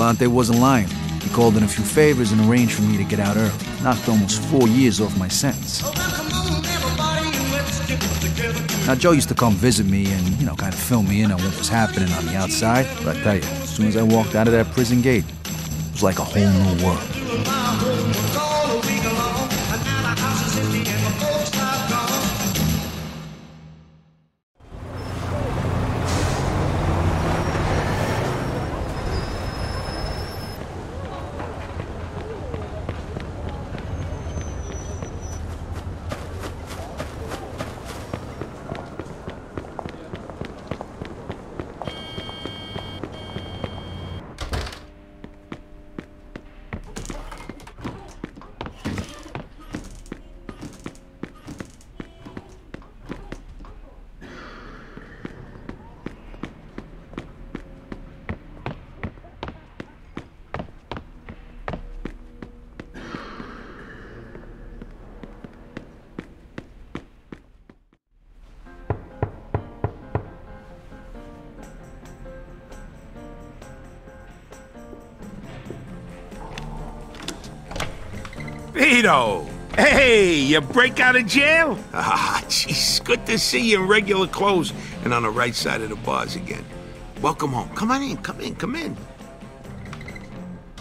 Galante wasn't lying. He called in a few favors and arranged for me to get out early. Knocked almost four years off my sentence. Now, Joe used to come visit me and, you know, kind of fill me in on what was happening on the outside. But I tell you, as soon as I walked out of that prison gate, it was like a whole new world. Vito! Hey, you break out of jail? Ah, jeez, good to see you in regular clothes and on the right side of the bars again. Welcome home. Come on in, come in, come in.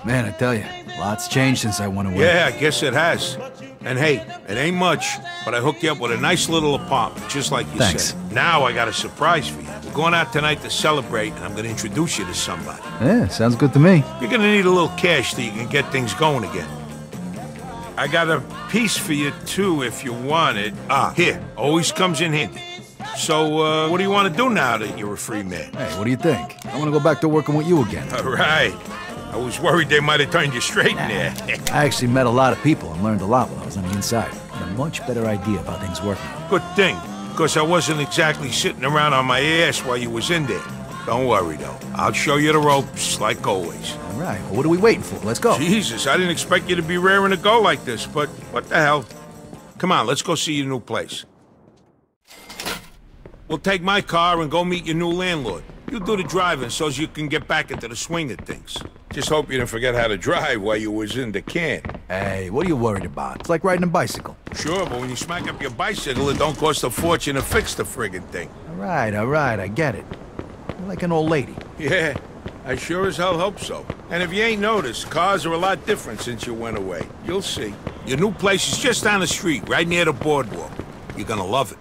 Man, I tell you, lots changed since I went away. Yeah, I guess it has. And hey, it ain't much, but I hooked you up with a nice little apartment, just like you Thanks. said. Now I got a surprise for you. We're going out tonight to celebrate, and I'm gonna introduce you to somebody. Yeah, sounds good to me. You're gonna need a little cash so you can get things going again. I got a piece for you too if you want it. Ah, here, always comes in handy. So, uh, what do you want to do now that you're a free man? Hey, what do you think? I want to go back to working with you again. All right. I was worried they might have turned you straight in there. I actually met a lot of people and learned a lot while I was on the inside. Had a much better idea about things working. Good thing, because I wasn't exactly sitting around on my ass while you was in there. Don't worry, though. I'll show you the ropes, like always. All right, well, what are we waiting for? Let's go. Jesus, I didn't expect you to be raring to go like this, but what the hell? Come on, let's go see your new place. We'll take my car and go meet your new landlord. You do the driving so you can get back into the swing of things. Just hope you didn't forget how to drive while you was in the can. Hey, what are you worried about? It's like riding a bicycle. Sure, but when you smack up your bicycle, it don't cost a fortune to fix the friggin' thing. All right, all right, I get it. You're like an old lady. Yeah, I sure as hell hope so. And if you ain't noticed, cars are a lot different since you went away. You'll see. Your new place is just down the street, right near the boardwalk. You're gonna love it.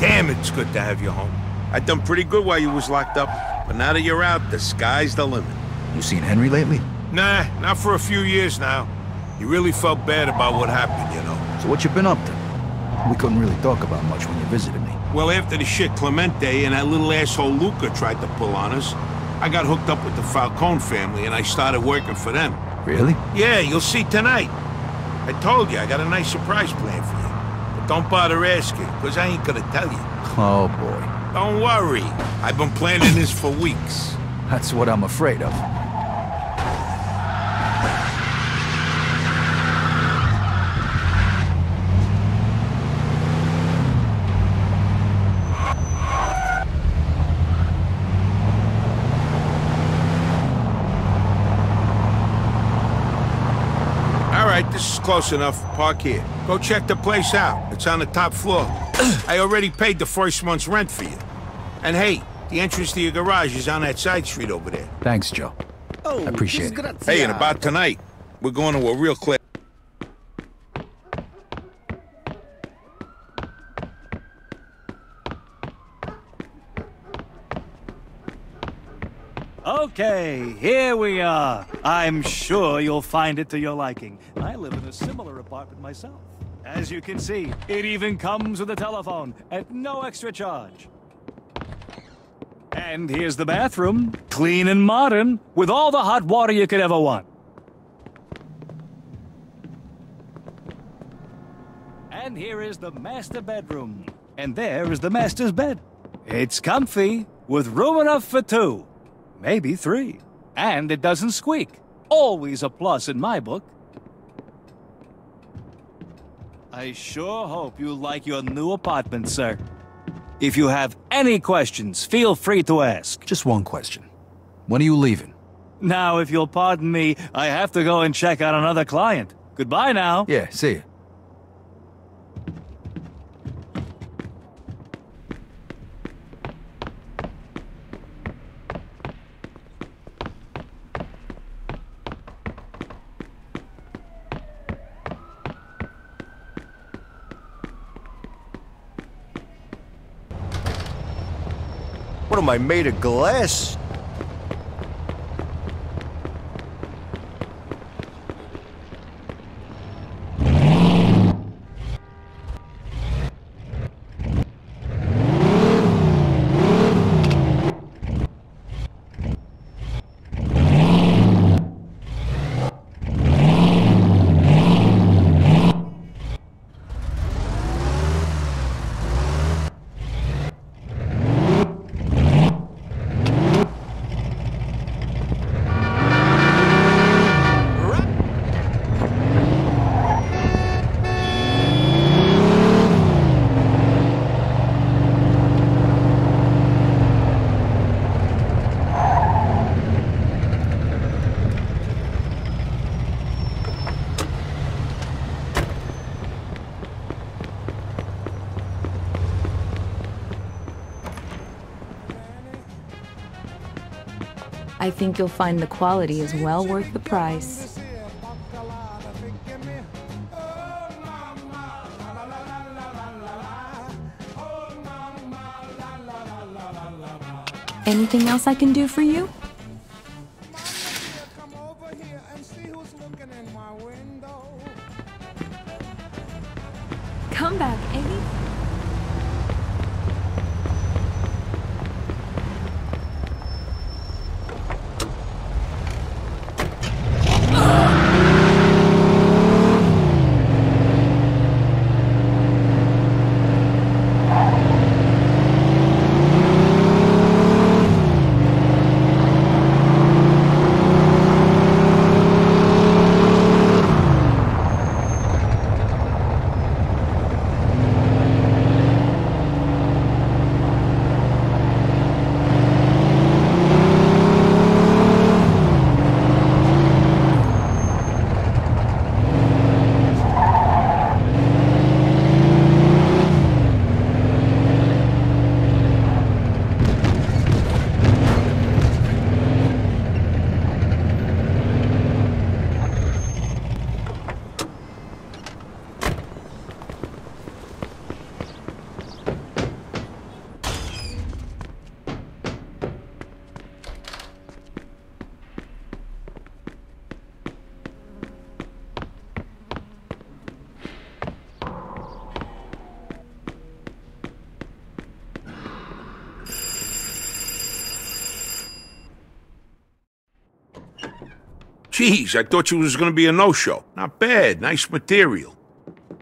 Damn, it's good to have you home. I done pretty good while you was locked up, but now that you're out, the sky's the limit. You seen Henry lately? Nah, not for a few years now. He really felt bad about what happened, you know. So what you been up to? We couldn't really talk about much when you visited me. Well, after the shit Clemente and that little asshole Luca tried to pull on us, I got hooked up with the Falcone family and I started working for them. Really? Yeah, you'll see tonight. I told you, I got a nice surprise plan for you. But don't bother asking, because I ain't gonna tell you. Oh, boy. Don't worry. I've been planning this for weeks. That's what I'm afraid of. All right, this is close enough. Park here. Go check the place out. It's on the top floor. I already paid the first month's rent for you. And hey, the entrance to your garage is on that side street over there. Thanks, Joe. Oh, I appreciate it. Hey, and about tonight, we're going to a real clear. Okay, here we are. I'm sure you'll find it to your liking. I live in a similar apartment myself. As you can see, it even comes with a telephone at no extra charge. And here's the bathroom, clean and modern, with all the hot water you could ever want. And here is the master bedroom. And there is the master's bed. It's comfy, with room enough for two. Maybe three. And it doesn't squeak. Always a plus in my book. I sure hope you like your new apartment, sir. If you have any questions, feel free to ask. Just one question. When are you leaving? Now, if you'll pardon me, I have to go and check out another client. Goodbye now. Yeah, see you. I made of glass? I think you'll find the quality is well worth the price. Anything else I can do for you? Jeez, I thought you was gonna be a no-show. Not bad, nice material.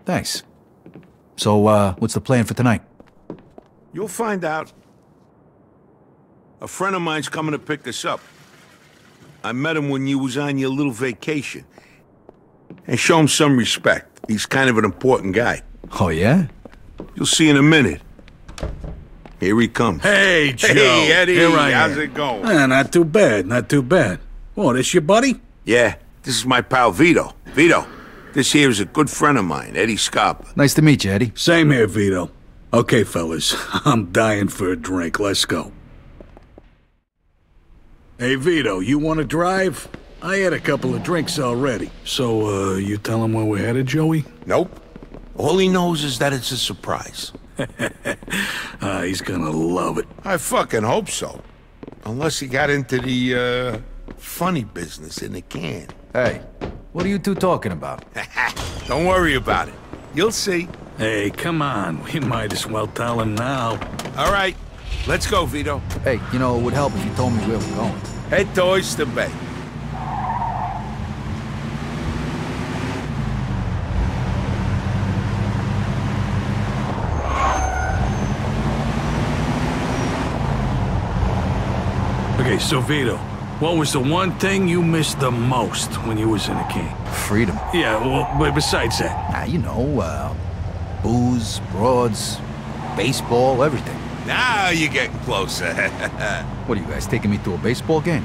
Thanks. So, uh, what's the plan for tonight? You'll find out. A friend of mine's coming to pick us up. I met him when you was on your little vacation. And show him some respect. He's kind of an important guy. Oh, yeah? You'll see in a minute. Here he comes. Hey, Joe. Hey, Eddie. Here I How's am. it going? Ah, not too bad, not too bad. Oh, this your buddy? Yeah, this is my pal Vito. Vito, this here is a good friend of mine, Eddie Scarpa. Nice to meet you, Eddie. Same here, Vito. Okay, fellas, I'm dying for a drink. Let's go. Hey, Vito, you want to drive? I had a couple of drinks already. So, uh, you tell him where we're headed, Joey? Nope. All he knows is that it's a surprise. Ah, he's gonna love it. I fucking hope so. Unless he got into the, uh, funny business in the can. Hey, what are you two talking about? Don't worry about it. You'll see. Hey, come on. We might as well tell him now. All right, let's go, Vito. Hey, you know, it would help if you told me where we're going. Head to Oyster Bay. Okay, so Vito, What was the one thing you missed the most when you was in the king? Freedom. Yeah, well, but besides that, Ah, you know, uh, booze, broads, baseball, everything. Now you're getting closer. What are you guys taking me to a baseball game?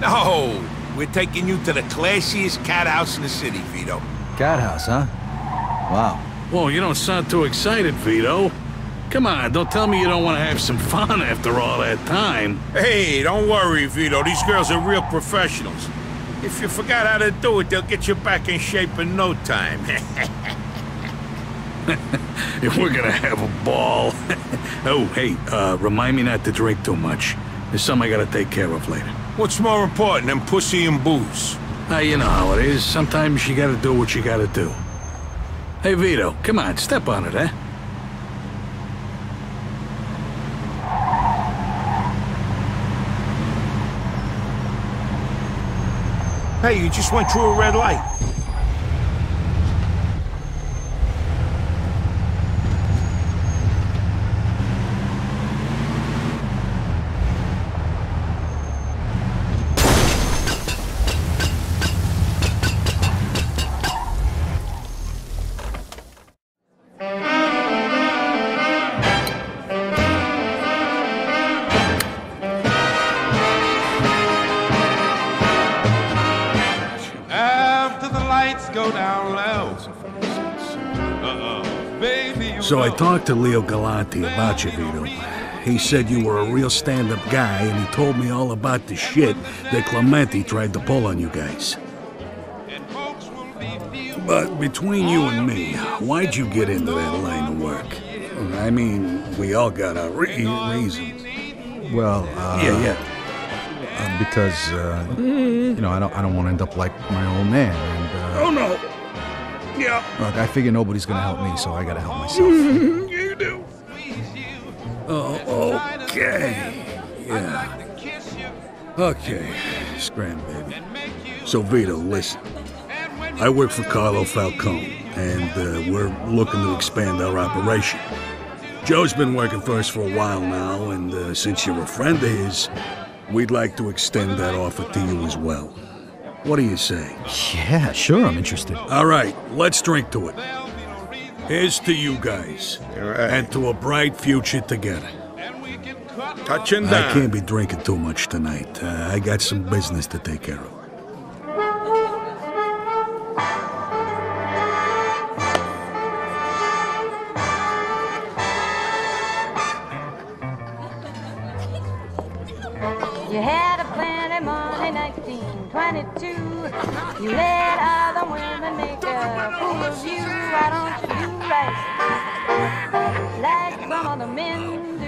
no, we're taking you to the classiest cat house in the city, Vito. Cat house, huh? Wow. Whoa, you don't sound too excited, Vito. Come on, don't tell me you don't want to have some fun after all that time. Hey, don't worry, Vito. These girls are real professionals. If you forgot how to do it, they'll get you back in shape in no time. If we're gonna have a ball. oh, hey, uh, remind me not to drink too much. There's something I gotta take care of later. What's more important than pussy and booze? Ah, you know how it is. Sometimes you gotta do what you gotta do. Hey, Vito, come on, step on it, eh? Hey, you just went through a red light. So I talked to Leo Galante about you, Vito. He said you were a real stand-up guy, and he told me all about the shit that Clemente tried to pull on you guys. And folks will be few. But between you and me, why'd you get into that line of work? I mean, we all got our re- reasons. Well, uh, Yeah, yeah. uh, because uh, you know I don't I don't want to end up like my old man, and uh, Oh no. Yeah, look, I figure nobody's gonna help me, so I gotta help myself. you do. Oh, okay. Yeah. Okay. Scram, baby. So, Vito, listen. I work for Carlo Falcone, and uh, we're looking to expand our operation. Joe's been working for us for a while now, and uh, since you're a friend of his, we'd like to extend that offer to you as well. What do you say? yeah, sure, I'm interested. All right, let's drink to it. Here's to you guys, and to a bright future together. Touching I can't be drinking too much tonight. Uh, I got some business to take care of. You had plenty money, 1922. You let other women make a fool of you. Why don't you do right like some other men do?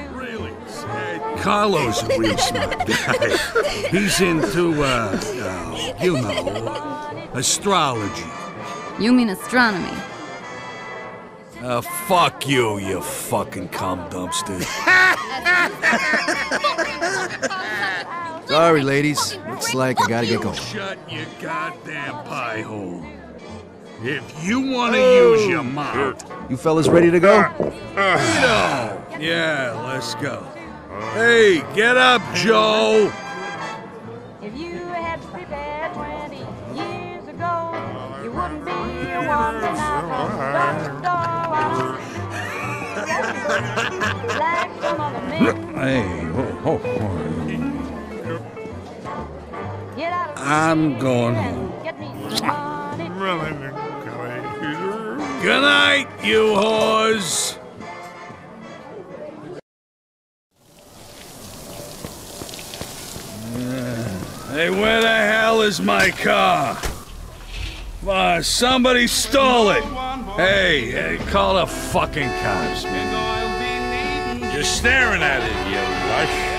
Carlo's a real smart guy. He's into, uh, uh, you know, astrology. You mean astronomy. Uh, fuck you, you fucking cum dumpster. Sorry, ladies. Looks like I gotta get going. Shut your goddamn pie hole. If you want to oh. use your mouth, You fellas ready to go? Vito. Yeah, let's go. Hey, get up, Joe. If you had prepared 20 years ago, you wouldn't be wandering out of the drugstore. Why don't I'm going home. and get me some money. Good night, you whores. Hey, where the hell is my car? Uh, somebody stole it. Hey, hey, call the fucking cops, man. You're staring at it, you lush.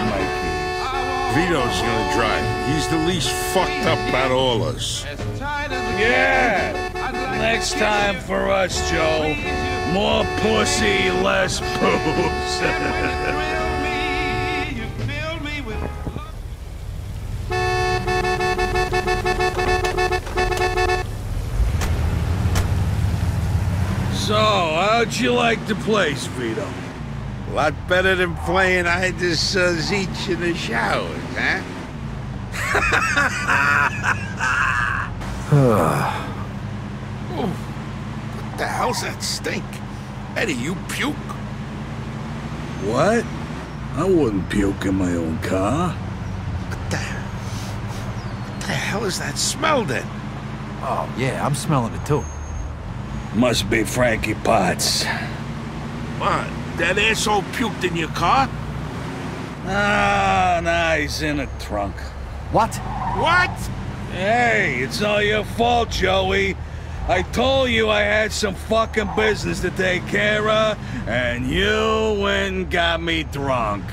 My keys? Vito's gonna drive. He's the least fucked up out of all us. Yeah. Next time for us, Joe. More pussy, less booze. so, How'd you like the place, Vito? A lot better than playing I Just uh, Zeech in the showers, huh? oh, what the hell's that stink? Eddie, you puke? What? I wouldn't puke in my own car. What the, what the hell is that smell then? Oh, yeah, I'm smelling it too. Must be Frankie Potts. What? That asshole puked in your car? Ah, nah, he's in a trunk. What? What? Hey, it's all your fault, Joey. I told you I had some fucking business to take care of, and you went and got me drunk.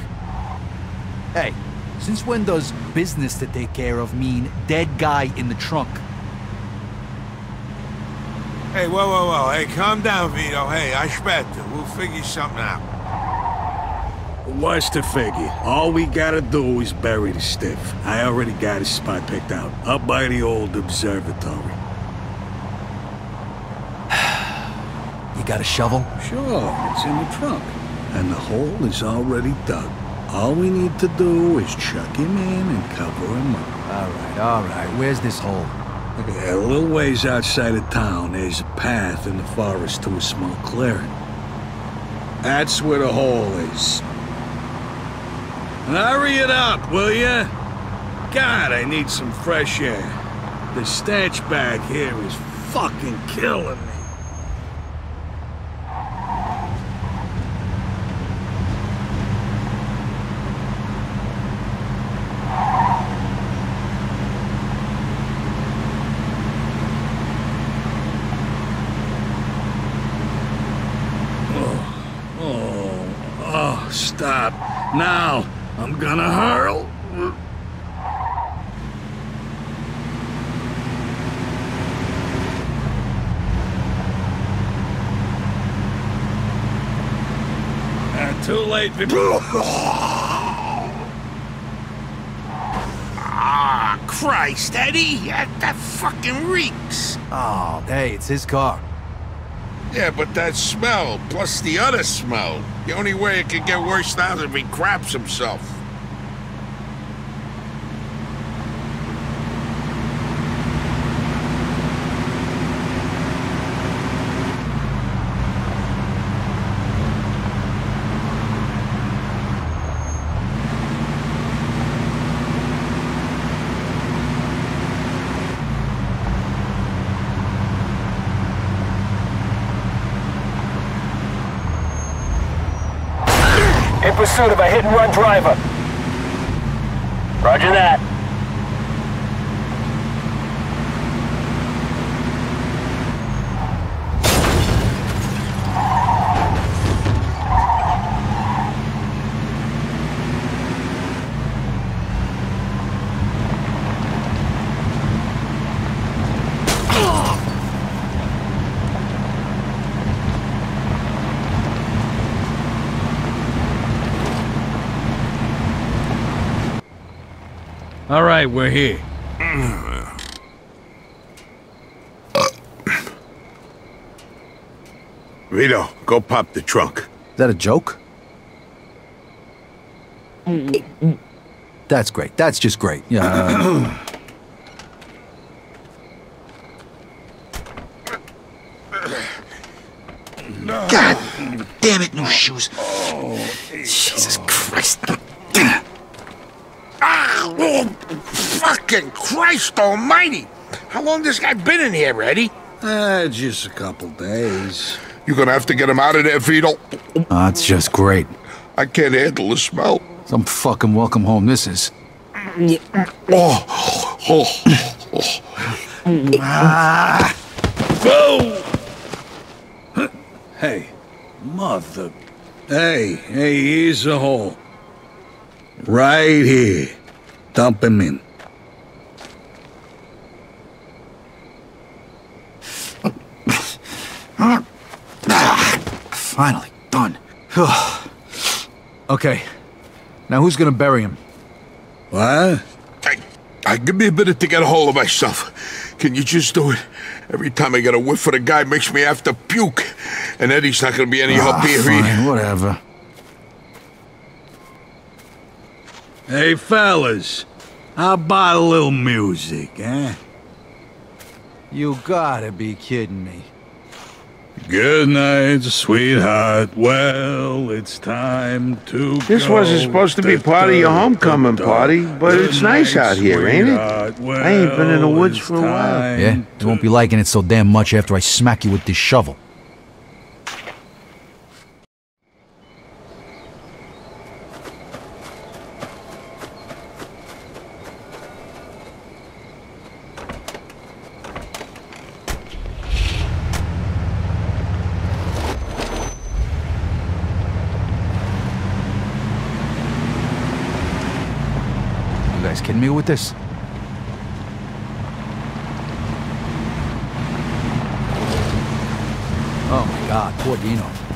Hey, since when does business to take care of mean dead guy in the trunk? Hey, whoa, whoa, whoa. Hey, calm down, Vito. Hey, aspetta. We'll figure something out. What's the figure? All we gotta do is bury the stiff. I already got his spot picked out, up by the old observatory. You got a shovel? Sure, it's in the trunk. And the hole is already dug. All we need to do is chuck him in and cover him up. All right, all right. Where's this hole? A little ways outside of town, there's a path in the forest to a small clearing. That's where the hole is. Hurry it up, will ya? God, I need some fresh air. The stench back here is fucking killing me. Oh, oh, stop. Now, I'm gonna hurl. Uh, too late. Ah, Christ, Eddie. That, that fucking reeks. Oh, hey, it's his car. Yeah, but that smell, plus the other smell. The only way it could get worse now is if he craps himself. In pursuit of a hit-and-run driver. Roger that. All right, we're here. Vito, go pop the trunk. Is that a joke? That's great. That's just great. Yeah. uh, God damn it, new shoes. Jesus Christ. Oh, fucking Christ almighty. How long this guy been in here, Eddie? Uh, just a couple days. You're gonna have to get him out of there, Vito. that's just great. I can't handle the smell. Some fucking welcome home this is. Oh, oh, oh. Ah. Whoa! Hey, mother. Hey, hey, here's a hole. Right here. Dump him in. Finally, done. okay. Now who's gonna bury him? What? I, hey, give me a minute to get a hold of myself. Can you just do it? Every time I get a whiff of the guy, makes me have to puke. And Eddie's not gonna be any help Ah, here fine, whatever. Hey, fellas. How about a little music, eh? You gotta be kidding me. Good night, sweetheart. Well, it's time to This go. wasn't supposed to be part of your homecoming party, but Good it's nice night, out here, ain't it? sweetheart. I ain't been in the woods for a while. Yeah? You won't be liking it so damn much after I smack you with this shovel. Kidding me with this? Oh my god, poor Dino.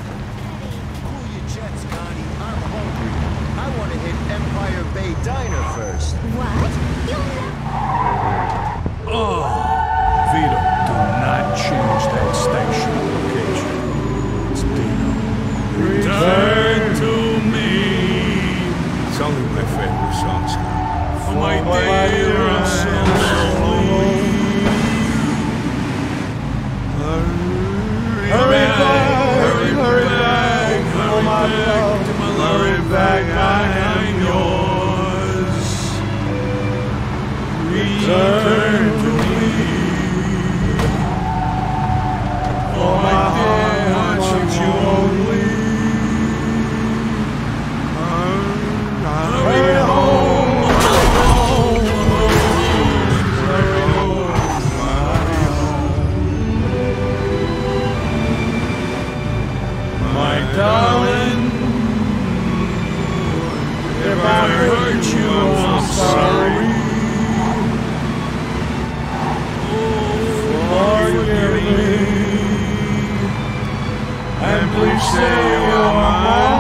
My dear, say you're mine.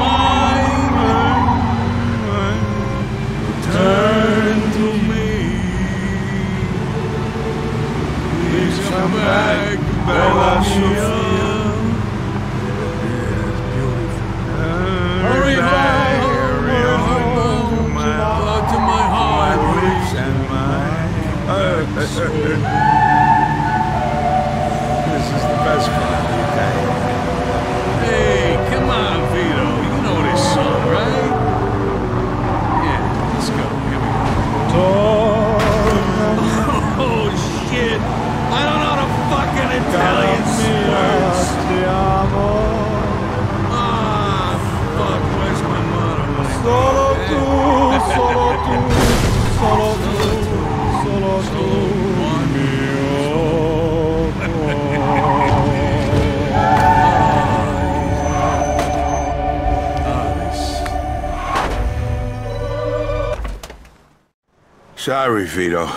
Sorry, Vito.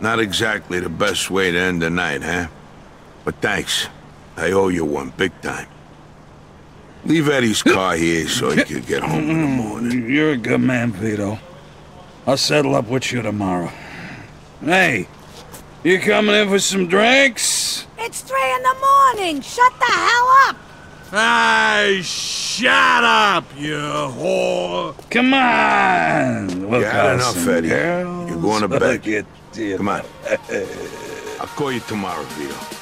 Not exactly the best way to end the night, huh? But thanks. I owe you one, big time. Leave Eddie's car here so he can get home in the mm, morning. You're a good man, Vito. I'll settle up with you tomorrow. Hey, you coming in for some drinks? It's three in the morning. Shut the hell up. Hey, shut up, you whore. Come on. Look You had enough, Eddie. girls. You're going to bed. Look. Come on. I'll call you tomorrow, Vito.